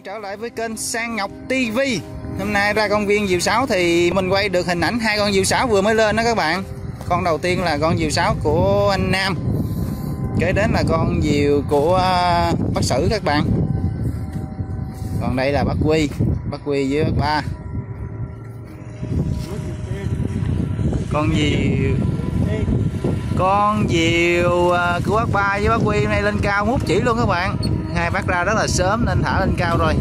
bạn trở lại với kênh Sang Ngọc TV Hôm nay ra công viên diều sáo thì mình quay được hình ảnh hai con diều sáo vừa mới lên đó các bạn. Con đầu tiên là con diều sáo của anh Nam, Kế đến là con diều của à, bác Sử các bạn. Còn đây là bác Quy Bác Quy với bác Ba. Con diều Con diều à, của bác Ba với bác Quy hôm nay lên cao ngút chỉ luôn các bạn hai bác ra rất là sớm nên thả lên cao rồi.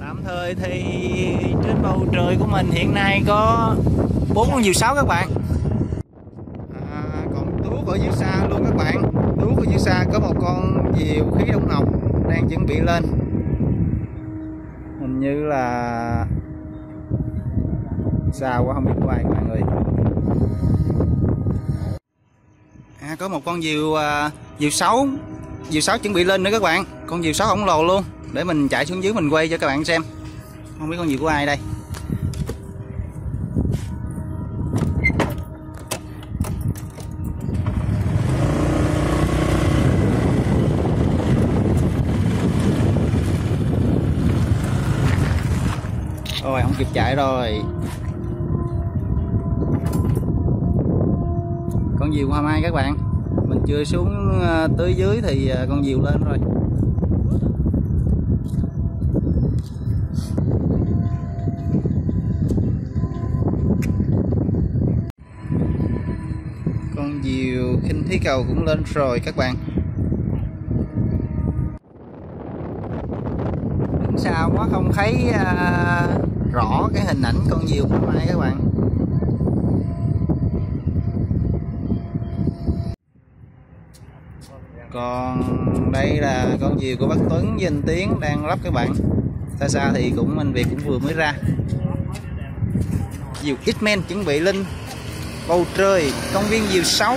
Tạm thời thì trên bầu trời của mình hiện nay có bốn con diều sáu các bạn. À, còn tuốt ở dưới xa luôn các bạn. Tuốt ở dưới xa có một con diều khí đông ngọc đang chuẩn bị lên. Hình như là xa quá không biết quay mọi người à, có một con diều à, diều sáu. Diều sáu chuẩn bị lên nữa các bạn. Con diều sáu khổng lồ luôn. Để mình chạy xuống dưới mình quay cho các bạn xem. Không biết con diều của ai đây. Rồi không kịp chạy rồi. Con diều hoa mai các bạn. Mình chưa xuống ờ, tới dưới thì ờ, con diều lên rồi. Con diều khinh thí cầu cũng lên rồi các bạn. Đứng xa quá không thấy uh, rõ cái hình ảnh con diều hoa mai các bạn? Còn đây là con diều của bác Tuấn với anh Tiến đang lắp các bạn. Xa xa thì cũng anh Việt cũng vừa mới ra. Diều X-Men chuẩn bị lên bầu trời. Công viên diều 6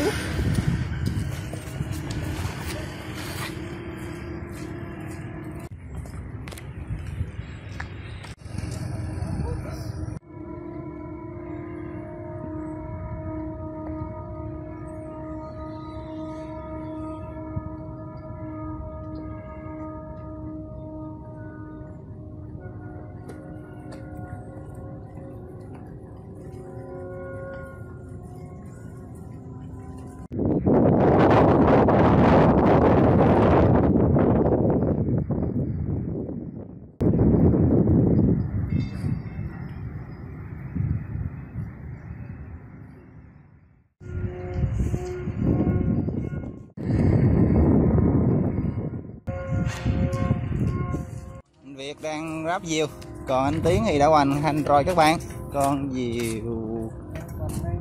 Việt đang ráp diều còn anh Tiến thì đã hoàn thành rồi các bạn. Con diều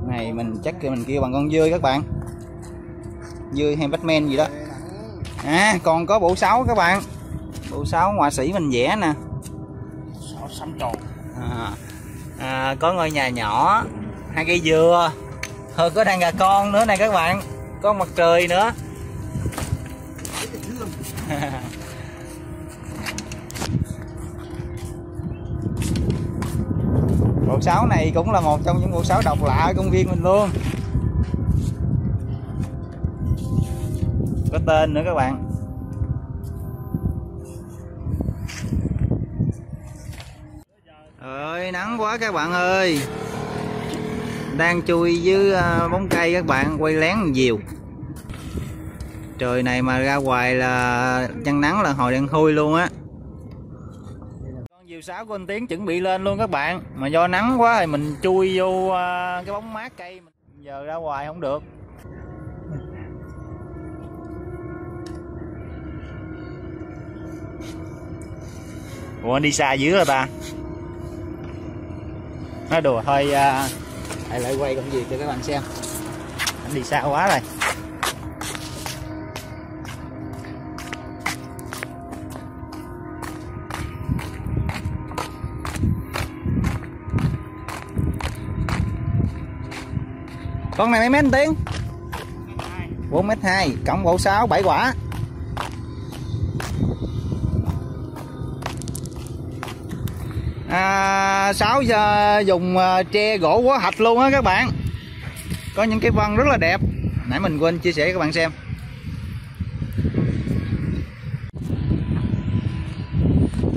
này mình chắc mình kêu bằng con dươi các bạn. Dươi hay Batman gì đó. À còn có bộ sáu các bạn. Bộ sáu họa sĩ mình vẽ nè. Tròn à, à, có ngôi nhà nhỏ hai cây dừa. Thôi có đàn gà con nữa này các bạn. Có mặt trời nữa. Bộ sáo này cũng là một trong những bộ sáo độc lạ ở công viên mình luôn. Có tên nữa các bạn. Ơi, nắng quá các bạn ơi. Đang chui dưới à, bóng cây các bạn, quay lén nhiều. trời này mà ra ngoài là à, chăn nắng là hồi đen thui luôn á chiều 6 của anh tiến chuẩn bị lên luôn các bạn. Mà do nắng quá thì mình chui vô à, cái bóng mát cây giờ ra ngoài không được. Ủa anh đi xa dữ rồi ta nói đùa thôi à, lại lại quay công gì cho các bạn xem. Anh đi xa quá rồi. con này mấy mét tiếng? 4 mét 2 cộng bộ 6 7 quả. À, 6 giờ dùng à, tre gỗ quá hạch luôn á các bạn. Có những cái vân rất là đẹp. Nãy mình quên chia sẻ các bạn xem.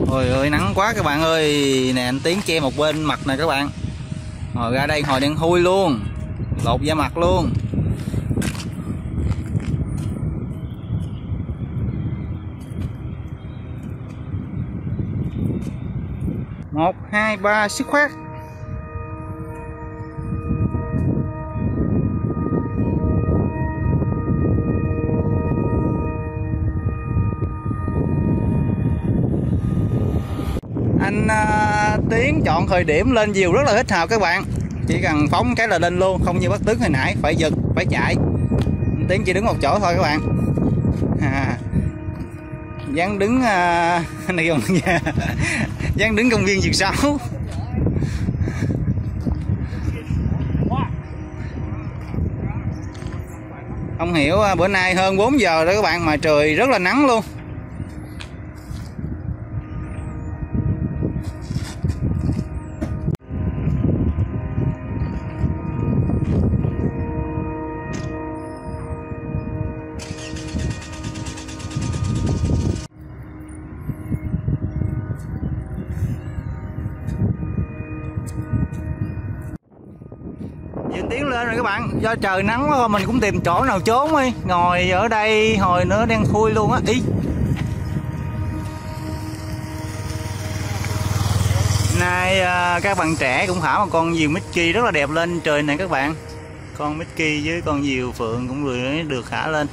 Ôi ơi nắng quá các bạn ơi. Nè anh Tiến che một bên mặt này các bạn. Ngồi ra đây hồi đang thui luôn lột da mặt luôn. Một hai ba sức khoát anh uh, tiến chọn thời điểm lên diều rất là thích hợp các bạn chỉ cần phóng cái là lên luôn không như bất tướng hồi nãy phải giật phải chạy. Tiếng chỉ đứng một chỗ thôi các bạn. À, dáng đứng à, này còn dạ. dáng đứng công viên diệt sáu. Không hiểu à, bữa nay hơn 4 giờ đó các bạn mà trời rất là nắng luôn. Các bạn. Do trời nắng quá, mình cũng tìm chỗ nào trốn đi. Ngồi ở đây, hồi nữa đang khui luôn á. Ý. Nay à, các bạn trẻ cũng thả một con diều Mickey rất là đẹp lên trời này các bạn. Con Mickey với con diều phượng cũng vừa được thả lên.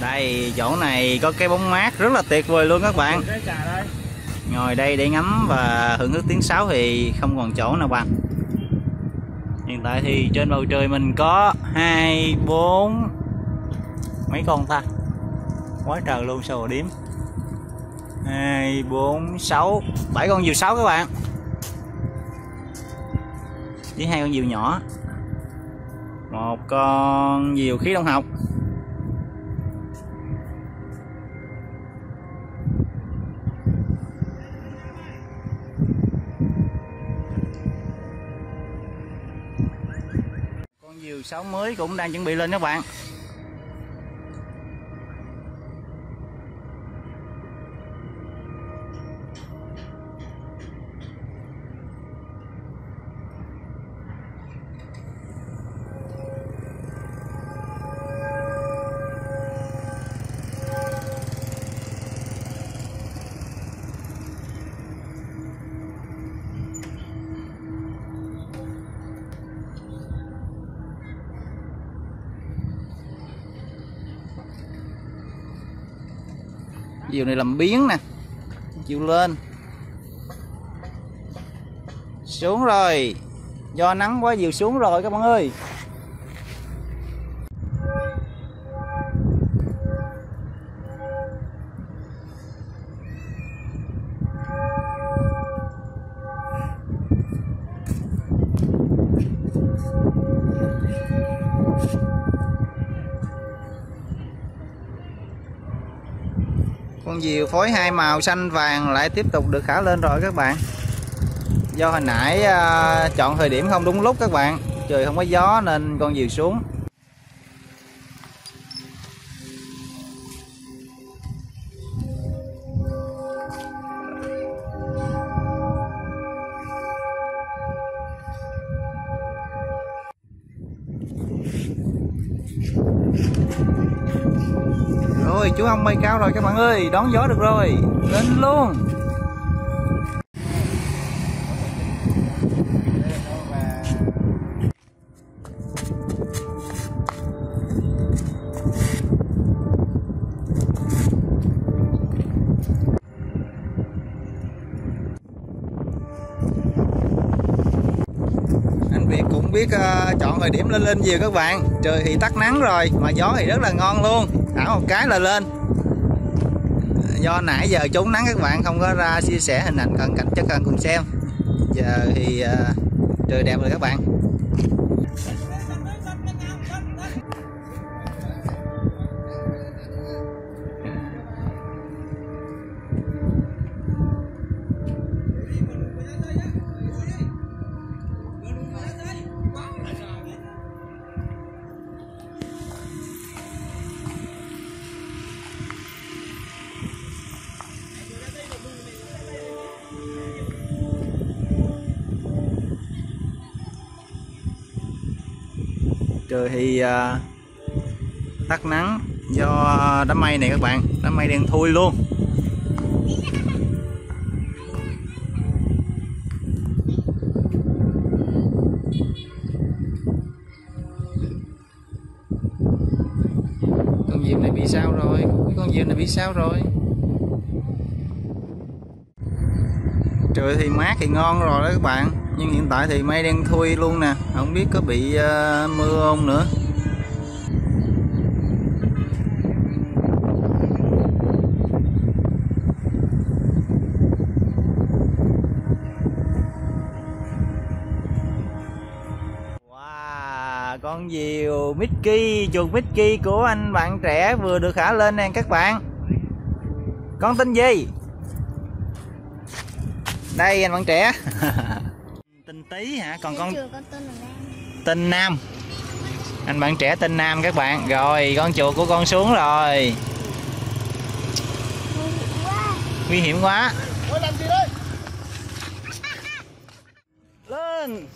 Đây, chỗ này có cái bóng mát rất là tuyệt vời luôn các bạn. Ngồi đây để ngắm và hưởng thức tiếng sáo thì không còn chỗ nào bằng hiện tại thì trên bầu trời mình có hai, bốn, mấy con ta? Quá trời luôn, sao mà đếm? Hai, bốn, sáu. Bảy con diều sáu các bạn. Với hai con diều nhỏ. Một con diều khí đông học. Sáu mới cũng đang chuẩn bị lên các bạn. Diều này làm biến nè. Chiều lên. Xuống rồi. Do nắng quá, diều xuống rồi các bạn ơi. Con diều phối hai màu xanh vàng lại tiếp tục được khả lên rồi các bạn. Do hồi nãy à, chọn thời điểm không đúng lúc các bạn. Trời không có gió nên con diều xuống. Ơi chú ông bay cao rồi các bạn ơi đón gió được rồi lên luôn. Anh Việt cũng biết uh, chọn thời điểm lên lên nhiều các bạn trời thì tắt nắng rồi mà gió thì rất là ngon luôn thả một cái là lên. Do nãy giờ trốn nắng các bạn không có ra chia sẻ hình ảnh cận cảnh cho cần cùng xem. Giờ thì uh, trời đẹp rồi các bạn. Trời thì à, tắt nắng do đám mây này các bạn. Đám mây đen thui luôn. Con diều này bị sao rồi? Con diều này bị sao rồi? Trời thì mát thì ngon rồi đó các bạn nhưng hiện tại thì mây đen thui luôn nè không biết có bị uh, mưa không nữa Wow, con diều Mickey, chuột Mickey của anh bạn trẻ vừa được thả lên nè các bạn. Con tên gì? Đây anh bạn trẻ. tên Tí hả? Còn con Trường con tên là Lan. tên Nam. Anh bạn trẻ tên Nam các bạn. Rồi, con chuột của con xuống rồi. Nguy hiểm quá. Lên.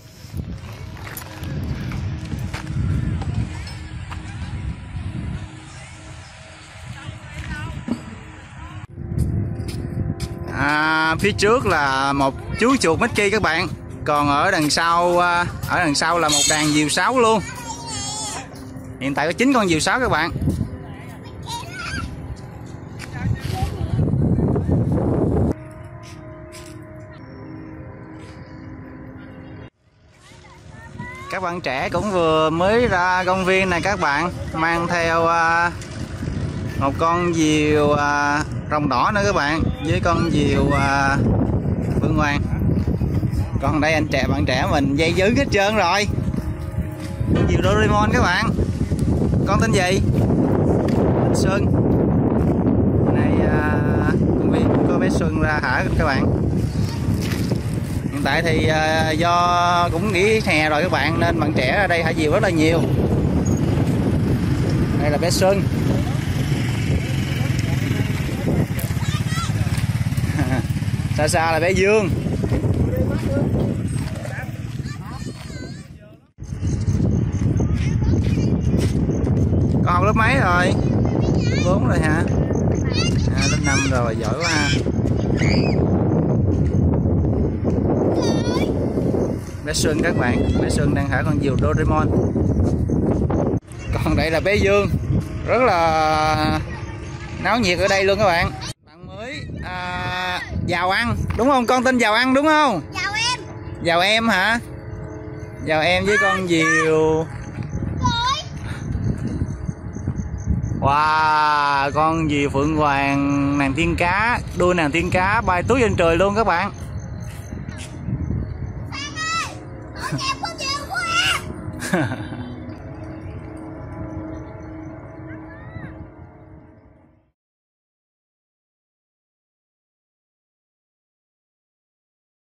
À, phía trước là một chú chuột Mickey các bạn còn ở đằng sau à, ở đằng sau là một đàn diều sáo luôn. Hiện tại có 9 con diều sáo các bạn. Các bạn trẻ cũng vừa mới ra công viên này các bạn mang theo à, một con diều à, rồng đỏ nữa các bạn với con diều à, vương hoàng còn đây anh trẻ bạn trẻ mình dây dứ hết trơn rồi. Nhiều Doraemon các bạn. Con tên gì? Tên Xuân này à, công viên có bé Xuân ra hả các bạn? Hiện tại thì à, do cũng nghỉ hè rồi các bạn nên bạn trẻ ở đây thả diều rất là nhiều. Đây là bé Xuân xa xa là bé Dương. Học lớp mấy rồi? Bốn rồi hả? À, lớp 5 rồi giỏi quá ha. Bé Xuân các bạn bé Xuân đang thả con diều Doraemon. Còn đây là bé Dương. Rất là náo nhiệt ở đây luôn các bạn. Bạn mới à, giàu ăn đúng không? Con tên giàu ăn đúng không? Chào em. giàu em hả? Giàu em với con diều Wow, con diều phượng hoàng nàng tiên cá, đuôi nàng tiên cá bay túi trên trời luôn các bạn. Nhiều quá.